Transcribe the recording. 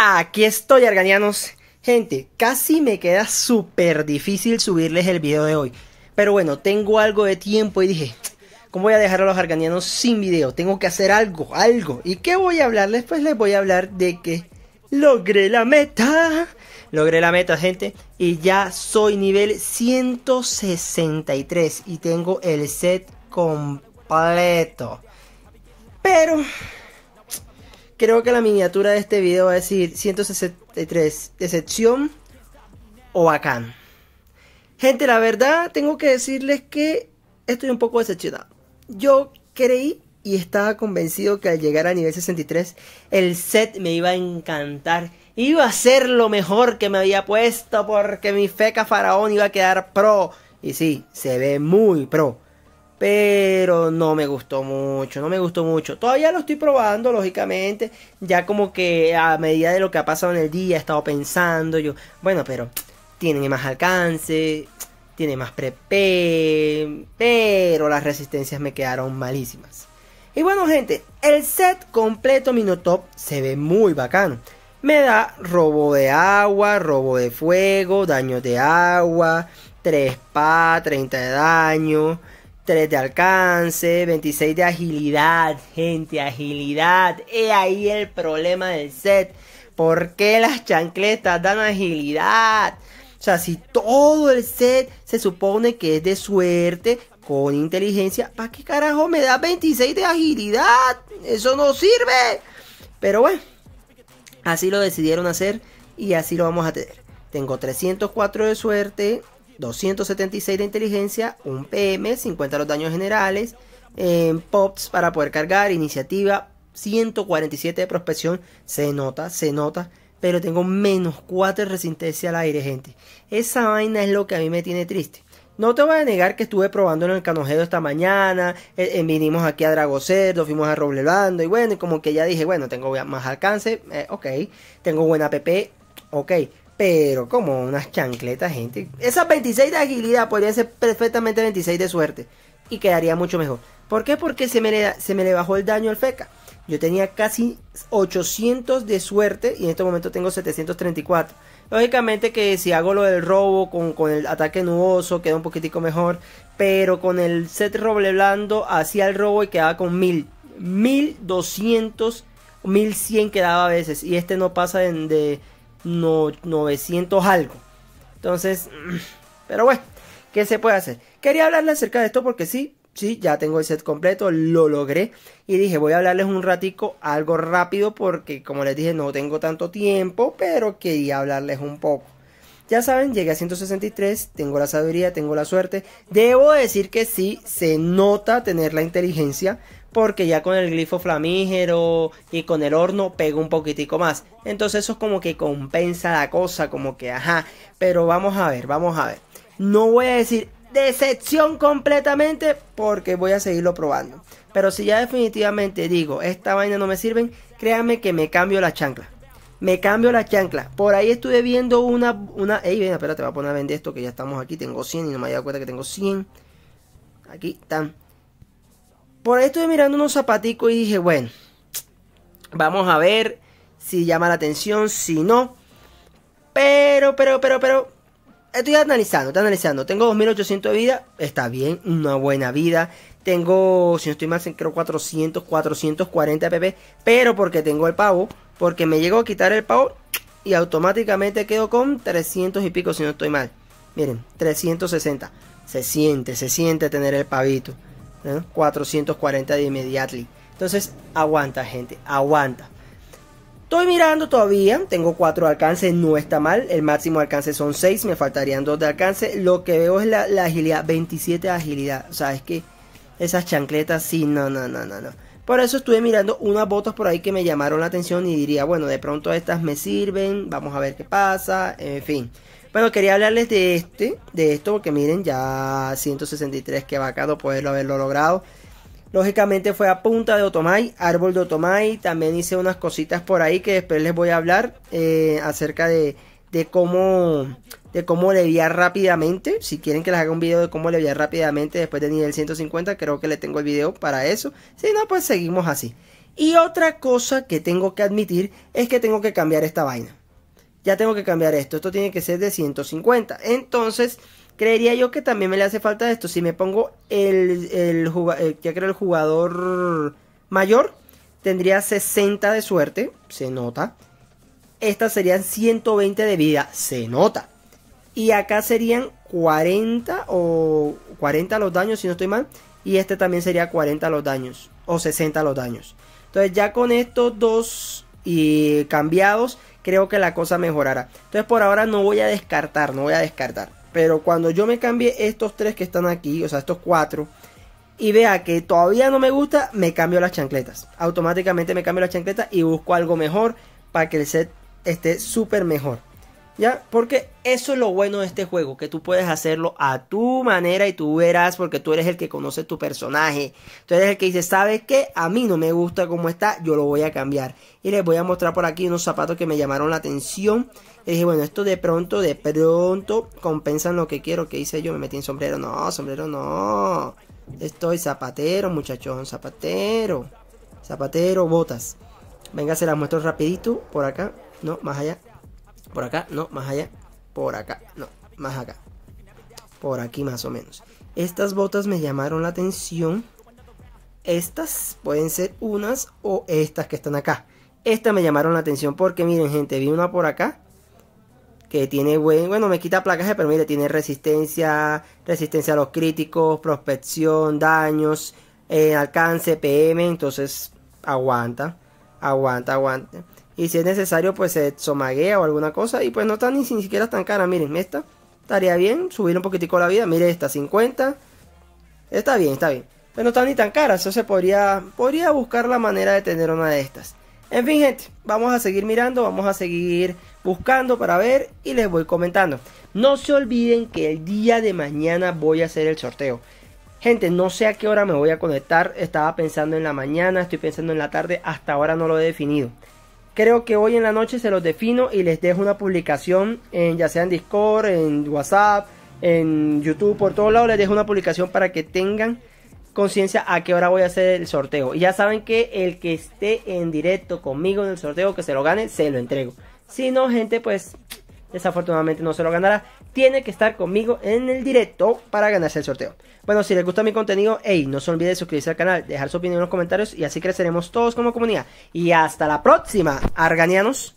Aquí estoy, arganianos. Gente, casi me queda súper difícil subirles el video de hoy. Pero bueno, tengo algo de tiempo y dije, ¿cómo voy a dejar a los arganianos sin video? Tengo que hacer algo, algo. ¿Y qué voy a hablarles? Pues les voy a hablar de que logré la meta. Logré la meta, gente. Y ya soy nivel 163. Y tengo el set completo. Pero Creo que la miniatura de este video va a decir 163, decepción o bacán. Gente, la verdad, tengo que decirles que estoy un poco decepcionado. Yo creí y estaba convencido que al llegar a nivel 63 el set me iba a encantar. Iba a ser lo mejor que me había puesto porque mi feca faraón iba a quedar pro. Y sí, se ve muy pro. Pero no me gustó mucho, no me gustó mucho. Todavía lo estoy probando, lógicamente. Ya como que a medida de lo que ha pasado en el día he estado pensando yo, bueno, pero tiene más alcance, tiene más prepe, pero las resistencias me quedaron malísimas. Y bueno, gente, el set completo Minotop se ve muy bacano. Me da robo de agua, robo de fuego, daño de agua, 3 pa, 30 de daño 3 de alcance, 26 de agilidad, gente, agilidad. He ahí el problema del set. ¿Por qué las chancletas dan agilidad? O sea, si todo el set se supone que es de suerte, con inteligencia, ¿para qué carajo me da 26 de agilidad? Eso no sirve. Pero bueno, así lo decidieron hacer y así lo vamos a tener. Tengo 304 de suerte, 276 de inteligencia, un PM, 50 los daños generales, en POPs para poder cargar, iniciativa, 147 de prospección, se nota, se nota, pero tengo menos 4 de resistencia al aire, gente. Esa vaina es lo que a mí me tiene triste. No te voy a negar que estuve probando en el Canojedo esta mañana, eh, eh, vinimos aquí a Dragocerdo, fuimos a Roblevando y bueno, como que ya dije, bueno, tengo más alcance, eh, ok, tengo buena PP, ok, pero como unas chancletas, gente. Esas 26 de agilidad podrían ser perfectamente 26 de suerte. Y quedaría mucho mejor. ¿Por qué? Porque se me le, se me le bajó el daño al feca. Yo tenía casi 800 de suerte y en este momento tengo 734. Lógicamente que si hago lo del robo con, con el ataque nuboso queda un poquitico mejor. Pero con el set roble blando hacía el robo y quedaba con 1000. 1200, 1100 quedaba a veces. Y este no pasa de no, 900 algo. Entonces, pero bueno, ¿qué se puede hacer? Quería hablarles acerca de esto porque sí, sí, ya tengo el set completo, lo logré. Y dije, voy a hablarles un ratico, algo rápido, porque como les dije, no tengo tanto tiempo, pero quería hablarles un poco. Ya saben, llegué a 163, tengo la sabiduría, tengo la suerte. Debo decir que sí, se nota tener la inteligencia porque ya con el glifo flamígero y con el horno pega un poquitico más. Entonces eso es como que compensa la cosa, como que ajá. Pero vamos a ver, vamos a ver. No voy a decir decepción completamente porque voy a seguirlo probando. Pero si ya definitivamente digo, esta vaina no me sirven, créanme que me cambio la chancla. Me cambio la chancla. Por ahí estuve viendo una... una ey, ven, espérate, voy a poner a vender esto que ya estamos aquí. Tengo 100 y no me había dado cuenta que tengo 100. Aquí están. Por ahí estuve mirando unos zapaticos y dije, bueno, vamos a ver si llama la atención, si no. Pero, pero, pero, pero, estoy analizando, estoy analizando. Tengo 2800 de vida, está bien, una buena vida. Tengo, si no estoy mal, creo 400, 440 pp. Pero porque tengo el pavo, porque me llegó a quitar el pavo y automáticamente quedo con 300 y pico si no estoy mal. Miren, 360. Se siente, se siente tener el pavito. 440 de immediately. Entonces, aguanta, gente, aguanta. Estoy mirando todavía, tengo 4 alcances, no está mal. El máximo alcance son 6, me faltarían 2 de alcance. Lo que veo es la, agilidad, 27 de agilidad. O sea, es que esas chancletas, sí, no, no, no, no, no. Por eso estuve mirando unas botas por ahí que me llamaron la atención y diría, bueno, de pronto estas me sirven, vamos a ver qué pasa, en fin. Bueno, quería hablarles de este, de esto, porque miren, ya 163, que bacano poderlo haberlo logrado. Lógicamente fue a punta de Otomai, árbol de Otomai. También hice unas cositas por ahí que después les voy a hablar eh, acerca de, de cómo de cómo leviar rápidamente. Si quieren que les haga un video de cómo leviar rápidamente después de nivel 150, creo que le tengo el video para eso. Si no, pues seguimos así. Y otra cosa que tengo que admitir es que tengo que cambiar esta vaina. Ya tengo que cambiar esto. Esto tiene que ser de 150. Entonces, creería yo que también me le hace falta esto. Si me pongo el, el, eh, ya el jugador mayor, tendría 60 de suerte. Se nota. Estas serían 120 de vida. Se nota. Y acá serían 40 o 40 los daños, si no estoy mal. Y este también sería 40 los daños. O 60 los daños. Entonces ya con estos dos y cambiados, creo que la cosa mejorará. Entonces por ahora no voy a descartar, no voy a descartar. Pero cuando yo me cambie estos tres que están aquí, o sea, estos cuatro, y vea que todavía no me gusta, me cambio las chancletas. Automáticamente me cambio las chancletas y busco algo mejor para que el set esté súper mejor. ¿Ya? Porque eso es lo bueno de este juego, que tú puedes hacerlo a tu manera y tú verás porque tú eres el que conoce tu personaje. Tú eres el que dice, ¿sabes qué? A mí no me gusta cómo está, yo lo voy a cambiar. Y les voy a mostrar por aquí unos zapatos que me llamaron la atención. Y dije, bueno, esto de pronto, de pronto compensan lo que quiero. que hice yo? Me metí en sombrero. No, sombrero no. Estoy zapatero, muchachón, zapatero. Zapatero, botas. Venga, se las muestro rapidito por acá. No, más allá. Por acá, no, más allá. Por acá, no, más acá. Por aquí más o menos. Estas botas me llamaron la atención. Estas pueden ser unas o estas que están acá. Estas me llamaron la atención porque miren gente, vi una por acá que tiene buen, bueno, me quita placaje, pero mire, tiene resistencia, resistencia a los críticos, prospección, daños, eh, alcance, PM, entonces aguanta, aguanta, aguanta. Y si es necesario, pues se somaguea o alguna cosa. Y pues no está ni, siquiera tan cara. Miren, esta estaría bien. Subir un poquitico la vida. Mire esta, 50. Está bien, está bien. Pero no está ni tan cara. Eso se podría, podría buscar la manera de tener una de estas. En fin, gente, vamos a seguir mirando, vamos a seguir buscando para ver y les voy comentando. No se olviden que el día de mañana voy a hacer el sorteo. Gente, no sé a qué hora me voy a conectar. Estaba pensando en la mañana, estoy pensando en la tarde. Hasta ahora no lo he definido. Creo que hoy en la noche se los defino y les dejo una publicación en ya sea en Discord, en WhatsApp, en YouTube, por todos lados les dejo una publicación para que tengan conciencia a qué hora voy a hacer el sorteo. Y ya saben que el que esté en directo conmigo en el sorteo, que se lo gane, se lo entrego. Si no, gente, pues desafortunadamente no se lo ganará. Tiene que estar conmigo en el directo para ganarse el sorteo. Bueno, si les gusta mi contenido, hey, no se olviden de suscribirse al canal, dejar su opinión en los comentarios y así creceremos todos como comunidad. Y hasta la próxima, arganianos.